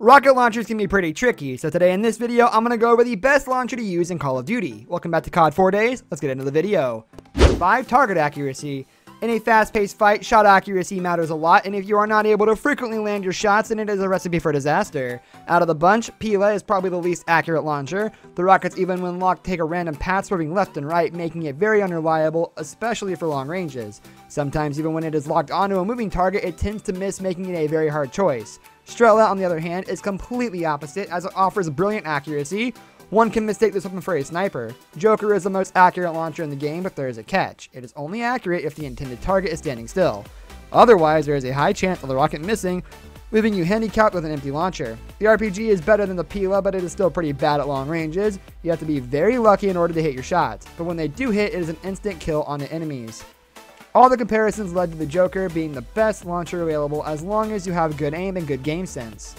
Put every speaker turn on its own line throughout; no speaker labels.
Rocket launchers can be pretty tricky, so today in this video, I'm going to go over the best launcher to use in Call of Duty. Welcome back to COD 4 Days, let's get into the video. 5. Target accuracy. In a fast-paced fight, shot accuracy matters a lot, and if you are not able to frequently land your shots, then it is a recipe for disaster. Out of the bunch, Pila is probably the least accurate launcher. The rockets, even when locked, take a random path swerving left and right, making it very unreliable, especially for long ranges. Sometimes, even when it is locked onto a moving target, it tends to miss, making it a very hard choice. Strela, on the other hand, is completely opposite as it offers brilliant accuracy. One can mistake this weapon for a sniper. JOKR is the most accurate launcher in the game, but there is a catch. It is only accurate if the intended target is standing still. Otherwise, there is a high chance of the rocket missing, leaving you handicapped with an empty launcher. The RPG is better than the Pila, but it is still pretty bad at long ranges. You have to be very lucky in order to hit your shots, but when they do hit, it is an instant kill on the enemies. All the comparisons led to the JOKR being the best launcher available as long as you have good aim and good game sense.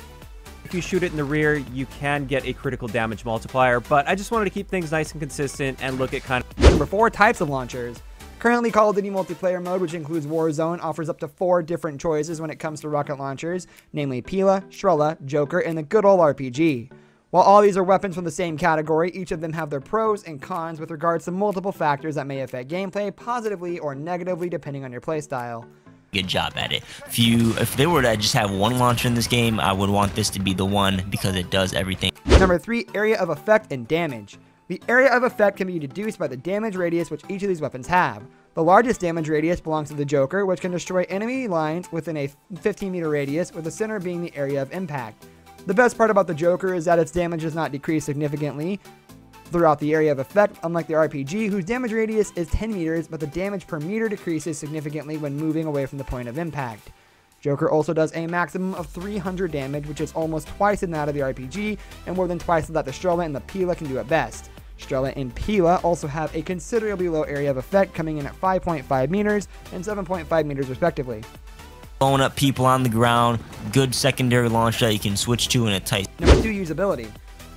If you shoot it in the rear, you can get a critical damage multiplier, but I just wanted to keep things nice and consistent and look at kind of...
Number 4. Types of launchers. Currently, Call of Duty multiplayer mode, which includes Warzone, offers up to four different choices when it comes to rocket launchers, namely Pila, Strela, JOKR, and the good old RPG. While all these are weapons from the same category, each of them have their pros and cons with regards to multiple factors that may affect gameplay positively or negatively depending on your playstyle.
Good job at it. If you, if they were to just have one launcher in this game, I would want this to be the one because it does everything.
Number three, area of effect and damage. The area of effect can be deduced by the damage radius which each of these weapons have. The largest damage radius belongs to the JOKR, which can destroy enemy lines within a 15 meter radius, with the center being the area of impact. The best part about the JOKR is that its damage does not decrease significantly throughout the area of effect, unlike the RPG, whose damage radius is 10 meters, but the damage per meter decreases significantly when moving away from the point of impact. JOKR also does a maximum of 300 damage, which is almost twice in that of the RPG, and more than twice that the Strela and the Pila can do at best. Strela and Pila also have a considerably low area of effect, coming in at 5.5 meters and 7.5 meters respectively
blowing up people on the ground, good secondary launch that you can switch to in a tight.
Number two, usability.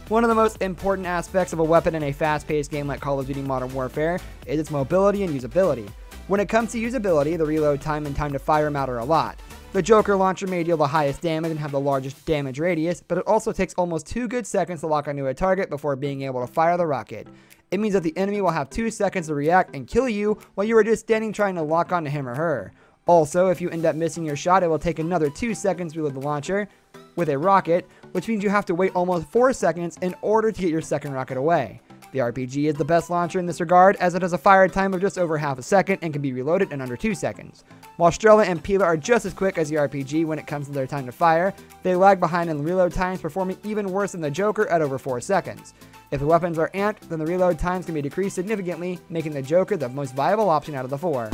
One of the most important aspects of a weapon in a fast-paced game like Call of Duty Modern Warfare is its mobility and usability. When it comes to usability, the reload time and time to fire matter a lot. The JOKR launcher may deal the highest damage and have the largest damage radius, but it also takes almost 2 good seconds to lock onto a target before being able to fire the rocket. It means that the enemy will have 2 seconds to react and kill you while you are just standing trying to lock onto him or her. Also, if you end up missing your shot, it will take another 2 seconds to reload the launcher with a rocket, which means you have to wait almost 4 seconds in order to get your second rocket away. The RPG is the best launcher in this regard as it has a fire time of just over half a second and can be reloaded in under 2 seconds. While Strela and Pila are just as quick as the RPG when it comes to their time to fire, they lag behind in reload times performing even worse than the JOKR at over 4 seconds. If the weapons are amped, then the reload times can be decreased significantly, making the JOKR the most viable option out of the four.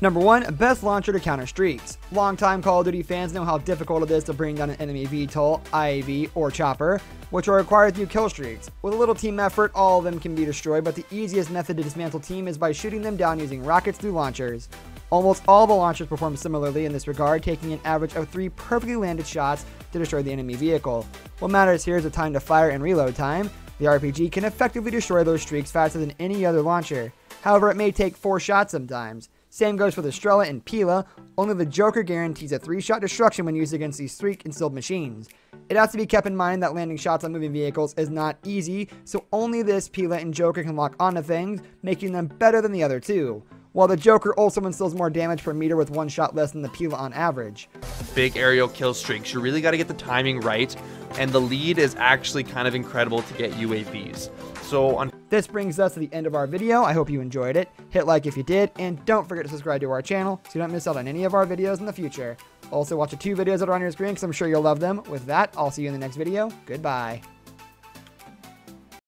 Number 1. Best launcher to counter streaks. Longtime Call of Duty fans know how difficult it is to bring down an enemy VTOL, IAV, or chopper, which are required through kill streaks. With a little team effort, all of them can be destroyed, but the easiest method to dismantle team is by shooting them down using rockets through launchers. Almost all the launchers perform similarly in this regard, taking an average of 3 perfectly landed shots to destroy the enemy vehicle. What matters here is the time to fire and reload time. The RPG can effectively destroy those streaks faster than any other launcher. However, it may take 4 shots sometimes. Same goes for the Strela and Pila, only the JOKR guarantees a 3-shot destruction when used against these streak instilled machines. It has to be kept in mind that landing shots on moving vehicles is not easy, so only this Pila and JOKR can lock onto things, making them better than the other two. While the JOKR also instills more damage per meter with one shot less than the Pila on average.
Big aerial kill streaks, you really got to get the timing right, and the lead is actually kind of incredible to get UAVs. So on
this brings us to the end of our video. I hope you enjoyed it. Hit like if you did, and don't forget to subscribe to our channel so you don't miss out on any of our videos in the future. Also, watch the two videos that are on your screen because I'm sure you'll love them. With that, I'll see you in the next video. Goodbye.